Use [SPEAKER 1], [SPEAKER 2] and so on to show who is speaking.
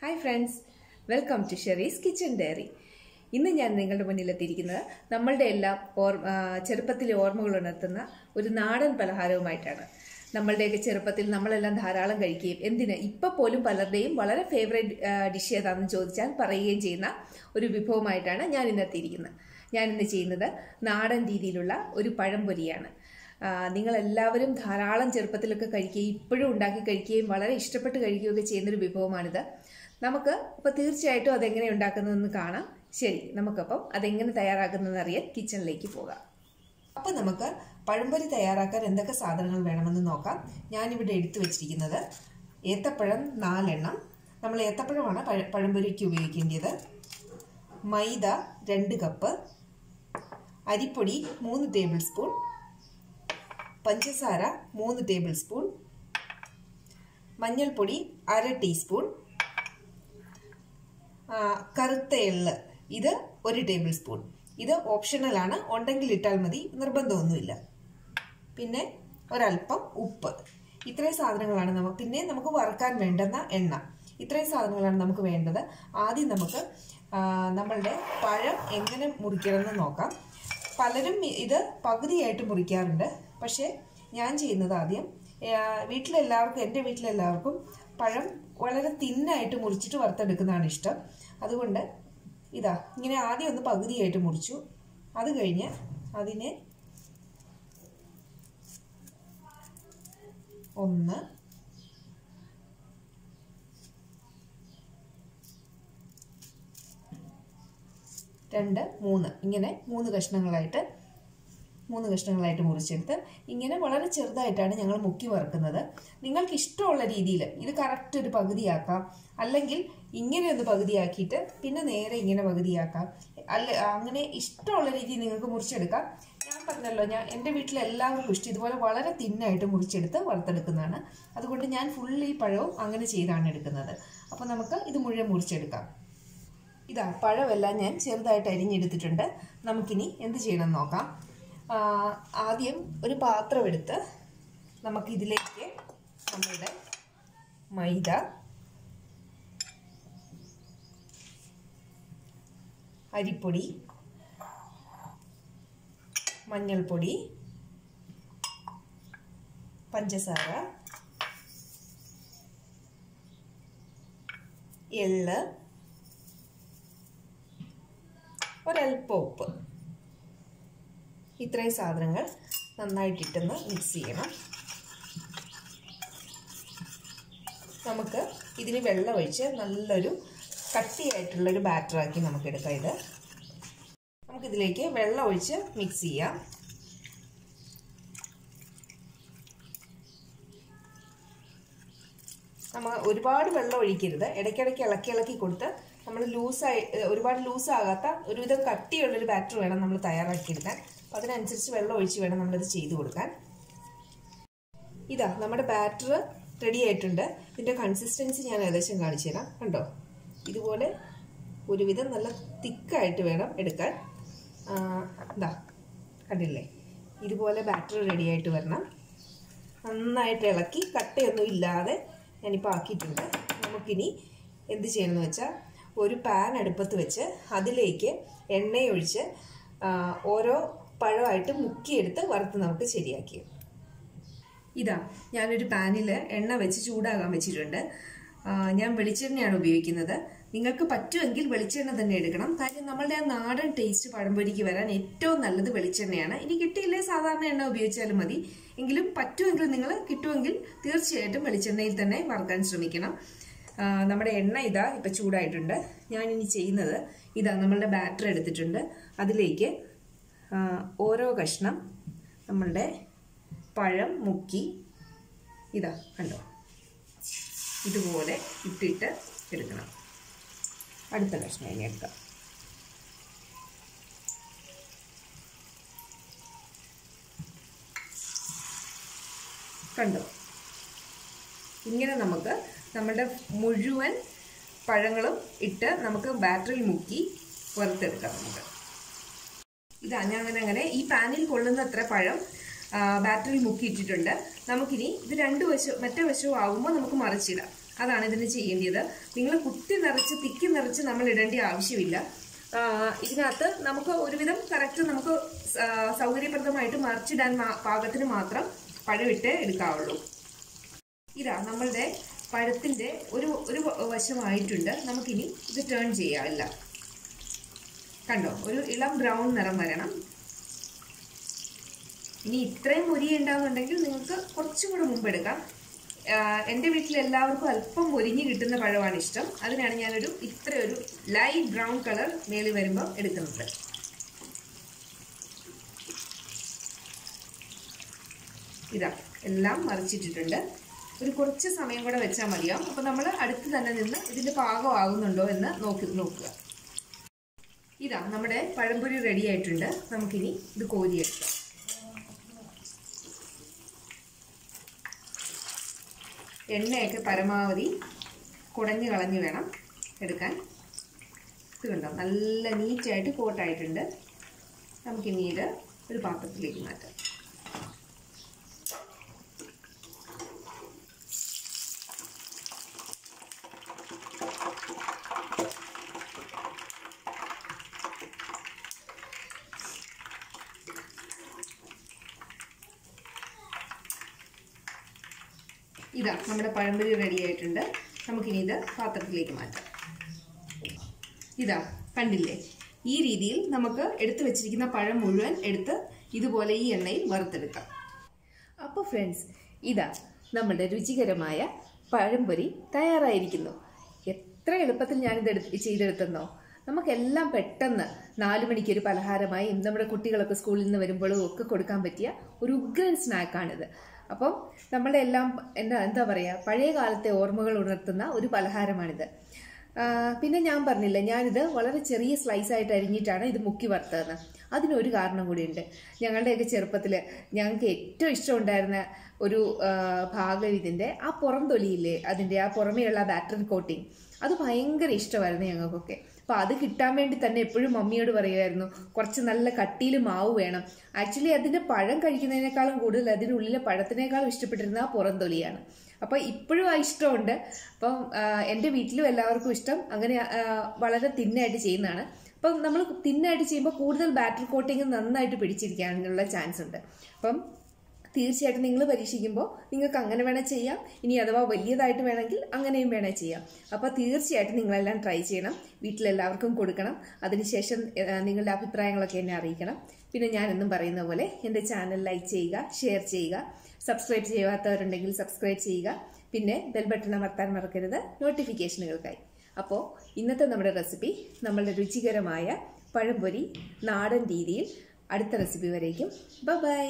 [SPEAKER 1] Hi friends welcome to Shery's kitchen diary ഇന്ന് ഞാൻ നിങ്ങളുടെ മുന്നിലെത്തിയിരിക്കുന്നത് നമ്മളുടെ എല്ലാം ഓർ ചെറുപ്പത്തിലെ ഓർമ്മകൾ ഉണർത്തുന്ന ഒരു നാടൻ പലഹാരവുമായിട്ടാണ്. നമ്മളുടെയൊക്കെ ചെറുപ്പത്തിൽ നമ്മളെല്ലാം ധാരാളം കഴിക്കുകയും എന്തിന് ഇപ്പം പോലും പലരുടെയും വളരെ ഫേവറേറ്റ് ഡിഷ് ഏതാണെന്ന് ചോദിച്ചാൽ പറയുകയും ചെയ്യുന്ന ഒരു വിഭവമായിട്ടാണ് ഞാൻ ഇന്ന് എത്തിയിരിക്കുന്നത്. ഞാൻ ഇന്ന് ചെയ്യുന്നത് നാടൻ രീതിയിലുള്ള ഒരു പഴംപൊരിയാണ്. നിങ്ങളെല്ലാവരും ധാരാളം ചെറുപ്പത്തിലൊക്കെ കഴിക്കുകയും ഇപ്പോഴും ഉണ്ടാക്കി കഴിക്കുകയും വളരെ ഇഷ്ടപ്പെട്ട് കഴിക്കുകയൊക്കെ ചെയ്യുന്നൊരു വിഭവമാണിത്. നമുക്ക് ഇപ്പോൾ തീർച്ചയായിട്ടും അതെങ്ങനെ ഉണ്ടാക്കുന്നതെന്ന് കാണാം. ശരി നമുക്കപ്പം അതെങ്ങനെ തയ്യാറാക്കുന്നതെന്ന് അറിയാൻ കിച്ചണിലേക്ക് പോകാം. അപ്പോൾ നമുക്ക് പഴംപൊരി തയ്യാറാക്കാൻ എന്തൊക്കെ സാധനങ്ങൾ വേണമെന്ന് നോക്കാം. ഞാനിവിടെ എടുത്തു വെച്ചിരിക്കുന്നത് ഏത്തപ്പഴം നാലെണ്ണം. നമ്മൾ ഏത്തപ്പഴമാണ് പഴ- പഴംപൊരിക്ക് ഉപയോഗിക്കേണ്ടത്. മൈദ രണ്ട് കപ്പ്. അരിപ്പൊടി മൂന്ന് ടേബിൾ സ്പൂൺ പഞ്ചസാര മൂന്ന് ടേബിൾ സ്പൂൺ മഞ്ഞൾപ്പൊടി അര ടീസ്പൂൺ കറുത്ത എള്ള്. ഇത് ഒരു ടേബിൾ സ്പൂൺ. ഇത് ഓപ്ഷണലാണ് ഉണ്ടെങ്കിൽ ഇട്ടാൽ മതി. നിർബന്ധമൊന്നുമില്ല. പിന്നെ ഒരല്പം ഉപ്പ്. ഇത്രയും സാധനങ്ങളാണ് നമുക്ക് പിന്നെ നമുക്ക് വറുക്കാൻ വേണ്ടുന്ന എണ്ണ. ഇത്രയും സാധനങ്ങളാണ് നമുക്ക് വേണ്ടത്. ആദ്യം നമുക്ക് നമ്മളുടെ പഴം എങ്ങനെ മുറിക്കണമെന്ന് നോക്കാം. പലരും ഇത് പകുതിയായിട്ട് മുറിക്കാറുണ്ട്. പക്ഷേ ഞാൻ ചെയ്യുന്നത് ആദ്യം വീട്ടിലെല്ലാവർക്കും എന്റെ വീട്ടിലെല്ലാവർക്കും പഴം വളരെ തിന്നായിട്ട് മുറിച്ചിട്ട് വറുത്തെടുക്കുന്നതാണ് ഇഷ്ടം. അതുകൊണ്ട് ഇതാ ഇങ്ങനെ ആദ്യം ഒന്ന് പകുതിയായിട്ട് മുറിച്ചു. അത് കഴിഞ്ഞ് അതിനെ ഒന്ന് രണ്ട് മൂന്ന് ഇങ്ങനെ മൂന്ന് കഷ്ണങ്ങളായിട്ട് മൂന്ന് കഷ്ണങ്ങളായിട്ട് മുറിച്ചെടുത്ത് ഇങ്ങനെ വളരെ ചെറുതായിട്ടാണ് ഞങ്ങൾ മുക്കി വറുക്കുന്നത്. നിങ്ങൾക്ക് ഇഷ്ടമുള്ള രീതിയിൽ ഇത് കറക്റ്റ് ഒരു പകുതിയാക്കാം. അല്ലെങ്കിൽ ഇങ്ങനെ ഒന്ന് പകുതിയാക്കിയിട്ട് പിന്നെ നേരെ ഇങ്ങനെ പകുതിയാക്കാം. അല്ല അങ്ങനെ ഇഷ്ടമുള്ള രീതിയിൽ നിങ്ങൾക്ക് മുറിച്ചെടുക്കാം. ഞാൻ പറഞ്ഞല്ലോ ഞാൻ എന്റെ വീട്ടിൽ എല്ലാവർക്കും ഇഷ്ടം ഇതുപോലെ വളരെ തിന്നായിട്ട് മുറിച്ചെടുത്ത് വറുത്തെടുക്കുന്നതാണ്. അതുകൊണ്ട് ഞാൻ ഫുൾ ഈ പഴവും അങ്ങനെ ചെയ്താണ് എടുക്കുന്നത്. അപ്പോൾ നമുക്ക് ഇത് മുഴുവൻ മുറിച്ചെടുക്കാം. ഇതാ പഴമെല്ലാം ഞാൻ ചെറുതായിട്ട് അരിഞ്ഞെടുത്തിട്ടുണ്ട്. നമുക്കിനി എന്ത് ചെയ്യണം നോക്കാം. ആദ്യം ഒരു പാത്രം എടുത്ത് നമുക്കിതിലേക്ക് നമ്മളുടെ മൈദ. അരിപ്പൊടി. മഞ്ഞൾപ്പൊടി. പഞ്ചസാര. എള്ള് ഒരൽപ്പ ഉപ്പ്. ഇത്രയും സാധനങ്ങൾ നന്നായിട്ടിട്ടൊന്ന് മിക്സ് ചെയ്യണം. നമുക്ക് ഇതിന് വെള്ളമൊഴിച്ച് നല്ലൊരു കട്ടിയായിട്ടുള്ളൊരു ബാറ്ററാക്കി നമുക്ക് എടുക്കാം ഇത്. നമുക്കിതിലേക്ക് വെള്ളം ഒഴിച്ച് മിക്സ് ചെയ്യാം. നമ്മൾ ഒരുപാട് വെള്ളം ഒഴിക്കരുത്. ഇടയ്ക്കിടയ്ക്ക് ഇളക്കി ഇളക്കി കൊടുത്ത് നമ്മൾ ലൂസായി ഒരുപാട് ലൂസാകാത്ത ഒരുവിധം കട്ടിയുള്ളൊരു ബാറ്റർ വേണം നമ്മൾ തയ്യാറാക്കിയെടുക്കാൻ. അപ്പം അതിനനുസരിച്ച് വെള്ളം ഒഴിച്ച് വേണം നമ്മളിത് ചെയ്ത് കൊടുക്കാൻ. ഇതാ നമ്മുടെ ബാറ്റർ റെഡി ആയിട്ടുണ്ട്. ഇതിന്റെ കൺസിസ്റ്റൻസി ഞാൻ ഏകദേശം കാണിച്ചു തരാം. കണ്ടോ? ഇതുപോലെ ഒരുവിധം നല്ല തിക്കായിട്ട് വേണം എടുക്കാൻ. ഇതാ കണ്ടില്ലേ? ഇതുപോലെ ബാറ്റർ റെഡി ആയിട്ട് വരണം. നന്നായിട്ട് ഇളക്കി കട്ടയൊന്നും ഇല്ലാതെ ഞാനിപ്പോൾ ആക്കിയിട്ടുണ്ട്. നമുക്കിനി എന്ത് ചെയ്യണമെന്ന് വെച്ചാൽ ഒരു പാൻ അടുപ്പത്ത് വെച്ച് അതിലേക്ക് എണ്ണയൊഴിച്ച് ഓരോ പഴമായിട്ട് മുക്കിയെടുത്ത് വറുത്ത് നമുക്ക് ശരിയാക്കി. ഇതാ ഞാനൊരു പാനിൽ എണ്ണ വെച്ച് ചൂടാകാൻ വെച്ചിട്ടുണ്ട്. ഞാൻ വെളിച്ചെണ്ണയാണ് ഉപയോഗിക്കുന്നത്. നിങ്ങൾക്ക് പറ്റുമെങ്കിൽ വെളിച്ചെണ്ണ തന്നെ എടുക്കണം. കാര്യം നമ്മളുടെ ആ നാടൻ ടേസ്റ്റ് പഴംപൊരിക്ക് വരാൻ ഏറ്റവും നല്ലത് വെളിച്ചെണ്ണയാണ്. ഇനി കിട്ടിയില്ലേ സാധാരണ എണ്ണ ഉപയോഗിച്ചാലും മതി. എങ്കിലും പറ്റുമെങ്കിൽ നിങ്ങൾ കിട്ടുമെങ്കിൽ തീർച്ചയായിട്ടും വെളിച്ചെണ്ണയിൽ തന്നെ വറുക്കാൻ ശ്രമിക്കണം. നമ്മുടെ എണ്ണ ഇതാ ഇപ്പം ചൂടായിട്ടുണ്ട്. ഞാനിനി ചെയ്യുന്നത് ഇതാ നമ്മളുടെ ബാറ്റർ എടുത്തിട്ടുണ്ട്. അതിലേക്ക് ഓരോ കഷ്ണം നമ്മളുടെ പഴം മുക്കി ഇതാ കണ്ടോ? ഇതുപോലെ ഇട്ടിട്ട് എടുക്കണം. അടുത്ത കഷ്ണം ഇനി എടുക്കാം. കണ്ടോ? ഇങ്ങനെ നമുക്ക് നമ്മുടെ മുഴുവൻ പഴങ്ങളും ഇട്ട് നമുക്ക് ബാറ്ററിൽ മുക്കി പുറത്തെടുക്കാം നമുക്ക്. ഇതാ ഞാൻ അങ്ങനെ അങ്ങനെ ഈ പാനിൽ കൊള്ളുന്ന അത്ര പഴം ബാറ്ററിൽ മുക്കിയിട്ടിട്ടുണ്ട്. നമുക്കിനി ഇത് രണ്ട് വശവും മറ്റേ വശവും ആകുമ്പോൾ നമുക്ക് മറിച്ചിടാം. അതാണ് ഇതിന് ചെയ്യേണ്ടത്. നിങ്ങൾ കുത്തി നിറച്ച് തിക്കി നിറച്ച് നമ്മൾ ഇടേണ്ട ആവശ്യമില്ല. ഇതിനകത്ത് നമുക്ക് ഒരുവിധം കറക്റ്റ് നമുക്ക് സൗകര്യപ്രദമായിട്ട് മറിച്ചിടാൻ പാകത്തിന് മാത്രം പഴമിട്ട് എടുക്കാവുള്ളൂ. ഇതാ നമ്മളുടെ പഴത്തിന്റെ ഒരു ഒരു വശമായിട്ടുണ്ട്. നമുക്കിനി ഇത് ടേൺ ചെയ്യാമില്ല കണ്ടോ ഒരു ഇളം ബ്രൗൺ നിറം വരണം. ഇനി ഇത്രയും മുരി ഉണ്ടാവുന്നുണ്ടെങ്കിൽ നിങ്ങൾക്ക് കുറച്ചും കൂടെ മുമ്പ് എടുക്കാം. എന്റെ വീട്ടിൽ എല്ലാവർക്കും അല്പം മുരിഞ്ഞ് കിട്ടുന്ന പഴമാണ് ഇഷ്ടം. അതിനാണ് ഞാനൊരു ഇത്ര ഒരു ലൈറ്റ് ബ്രൗൺ കളർ മേളിൽ വരുമ്പോൾ എടുക്കുന്നത്. ഇതാ എല്ലാം മറിച്ചിട്ടിട്ടുണ്ട്. ഒരു കുറച്ച് സമയം കൂടെ വെച്ചാൽ മതിയാവും. അപ്പോൾ നമ്മൾ അടുത്ത് തന്നെ നിന്ന് ഇതിന്റെ പാകമാകുന്നുണ്ടോ എന്ന് നോക്കി നോക്കുക. ഇതാ നമ്മുടെ പഴംപൊരി റെഡി ആയിട്ടുണ്ട്. നമുക്കിനി ഇത് കോരിയെടുക്കാം. എണ്ണയൊക്കെ പരമാവധി കുടഞ്ഞു കളഞ്ഞ് വേണം എടുക്കാൻ. ഇത് കണ്ടോ നല്ല നീറ്റായിട്ട് കോട്ടായിട്ടുണ്ട്. നമുക്കിനി ഇത് ഒരു പാത്രത്തിലേക്ക് മാറ്റാം. ഇതാ നമ്മുടെ പഴംപൊരി റെഡി ആയിട്ടുണ്ട്. നമുക്കിനി ഇത് പാത്രത്തിലേക്ക് മാറ്റാം. ഇതാ കണ്ടില്ലേ? ഈ രീതിയിൽ നമുക്ക് എടുത്തു വെച്ചിരിക്കുന്ന പഴം മുഴുവൻ എടുത്ത് ഇതുപോലെ ഈ എണ്ണയിൽ വറുത്തെടുക്കാം. അപ്പോൾ ഫ്രണ്ട്സ് ഇതാ നമ്മുടെ രുചികരമായ പഴംപൊരി തയ്യാറായിരിക്കുന്നു. എത്ര എളുപ്പത്തിൽ ഞാനിത് എടുത്ത് ചെയ്തെടുത്തെന്നോ? നമുക്കെല്ലാം പെട്ടെന്ന് നാലു മണിക്കൊരു പലഹാരമായി പലഹാരമായും നമ്മുടെ കുട്ടികളൊക്കെ സ്കൂളിൽ നിന്ന് വരുമ്പോഴും ഒക്കെ കൊടുക്കാൻ പറ്റിയ ഒരു ഉഗ്രൻ സ്നാക്കാണിത് അപ്പം നമ്മളെല്ലാം എന്താ എന്താ പറയുക പഴയ കാലത്തെ ഓർമ്മകൾ ഉണർത്തുന്ന ഒരു പലഹാരമാണിത്. പിന്നെ ഞാൻ പറഞ്ഞില്ല ഞാനിത് വളരെ ചെറിയ സ്ലൈസ് ആയിട്ട് അരിഞ്ഞിട്ടാണ് ഇത് മുക്കി വറുത്തതെന്ന് അതിനൊരു കാരണം കൂടിയുണ്ട്. ഞങ്ങളുടെയൊക്കെ ചെറുപ്പത്തിൽ ഞങ്ങൾക്ക് ഏറ്റവും ഇഷ്ടമുണ്ടായിരുന്ന ഒരു ഭാഗം ഇതിന്റെ ആ പുറം തൊലിയില്ലേ അതിന്റെ ആ പുറമേയുള്ള ബാറ്ററി കോട്ടിങ് അത് ഭയങ്കര ഇഷ്ടമായിരുന്നു ഞങ്ങൾക്കൊക്കെ. അപ്പോൾ അത് കിട്ടാൻ വേണ്ടി തന്നെ എപ്പോഴും മമ്മിയോട് പറയുമായിരുന്നു കുറച്ച് നല്ല കട്ടിയിൽ മാവ് വേണം. ആക്ച്വലി അതിന്റെ പഴം കഴിക്കുന്നതിനേക്കാളും കൂടുതൽ അതിനുള്ളിലെ പഴത്തിനേക്കാളും ഇഷ്ടപ്പെട്ടിരുന്ന ആ പുറം തൊലിയാണ്. അപ്പോൾ ഇപ്പോഴും ആ ഇഷ്ടമുണ്ട്. അപ്പം എന്റെ വീട്ടിലും എല്ലാവർക്കും ഇഷ്ടം. അങ്ങനെ വളരെ തിന്നായിട്ട് ചെയ്യുന്നതാണ്. അപ്പം നമ്മൾ തിന്നായിട്ട് ചെയ്യുമ്പോൾ കൂടുതൽ ബാറ്റർ കോട്ടിങ് നന്നായിട്ട് പിടിച്ചിരിക്കാനുള്ള ചാൻസ് ഉണ്ട് അപ്പം തീർച്ചയായിട്ടും നിങ്ങൾ പരീക്ഷിക്കുമ്പോൾ നിങ്ങൾക്ക് അങ്ങനെ വേണേൽ ചെയ്യാം. ഇനി അഥവാ വലിയതായിട്ട് വേണമെങ്കിൽ അങ്ങനെയും വേണേൽ ചെയ്യാം. അപ്പോൾ തീർച്ചയായിട്ടും നിങ്ങളെല്ലാം ട്രൈ ചെയ്യണം. വീട്ടിലെല്ലാവർക്കും കൊടുക്കണം. അതിനുശേഷം നിങ്ങളുടെ അഭിപ്രായങ്ങളൊക്കെ എന്നെ അറിയിക്കണം. പിന്നെ ഞാൻ എന്നും പറയുന്ന പോലെ എന്റെ ചാനൽ ലൈക്ക് ചെയ്യുക ഷെയർ ചെയ്യുക സബ്സ്ക്രൈബ് ചെയ്യാത്തവരുണ്ടെങ്കിൽ സബ്സ്ക്രൈബ് ചെയ്യുക. പിന്നെ ബെൽ ബട്ടൺ അമർത്താൻ മറക്കരുത്. നോട്ടിഫിക്കേഷനുകൾക്കായി അപ്പോൾ ഇന്നത്തെ നമ്മുടെ റെസിപ്പി നമ്മളുടെ രുചികരമായ പഴംപൊരി നാടൻ രീതിയിൽ അടുത്ത റെസിപ്പി വരേക്കും. ബൈ